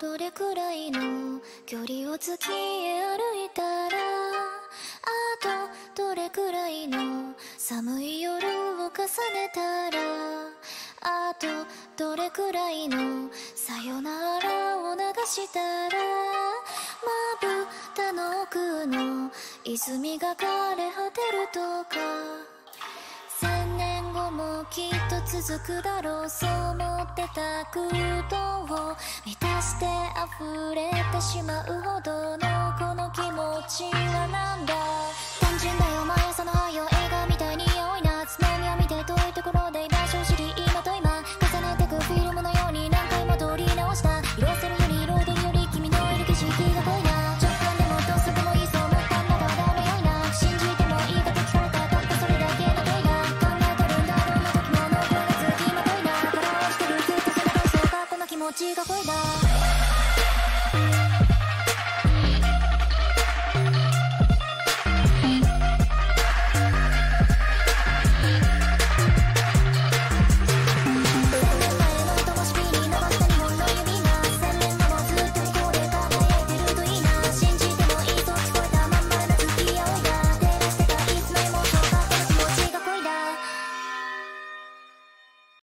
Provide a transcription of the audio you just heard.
どれくらいの距離を月へ歩いたらあとどれくらいの寒い夜を重ねたらあとどれくらいのさよならを流したらまぶたの奥の泉が枯れ果てるとか。千年後もきっと続くだろうそう思ってた空洞を溢れてしまうほどのこの気持ちはなんだ単純だよ毎朝の愛を映画みたいに青い夏の海を見て遠いところで居場所を知り今と今重ねてくフィルムのように何回も撮り直した色あせるより彩りより君のいる景色が濃いな直感でもどうすでもいいそう思ったんだからダメよいな信じてもいいかと聞かれたたったそれだけの問いが考えてるんだどんな時も残らず今問いながらしてるずっとそのそうかこの気持ちが恋だ。Thank you.